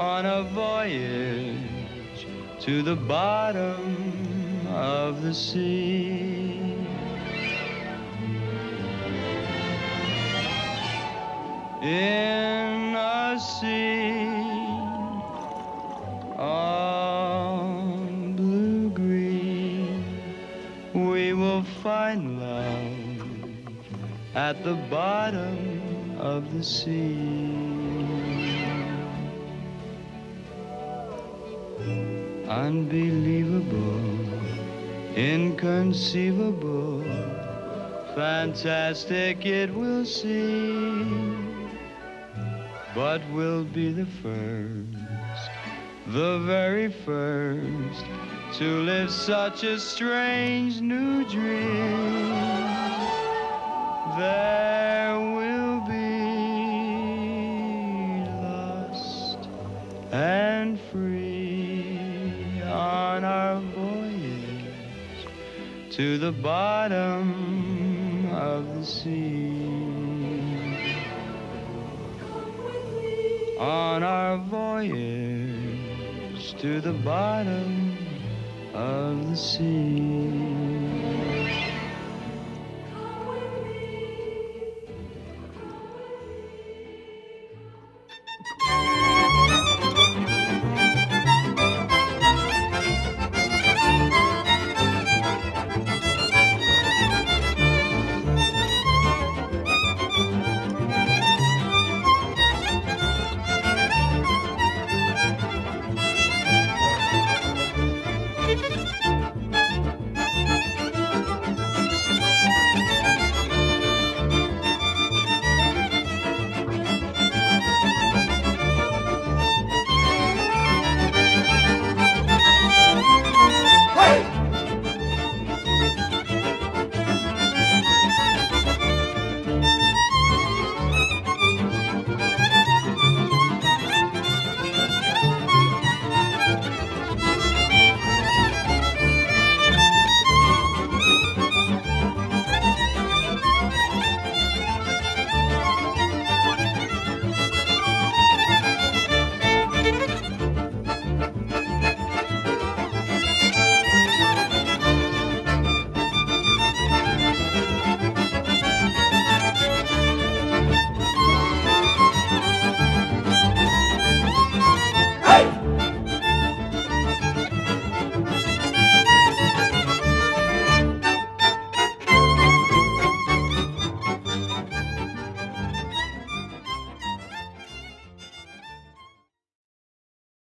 on a voyage to the bottom of the sea. In a sea of blue green, we will find love at the bottom of the sea. Unbelievable, inconceivable, fantastic it will seem, but we'll be the first, the very first to live such a strange new dream. There will be lost and free to the bottom of the sea. On our voyage to the bottom of the sea.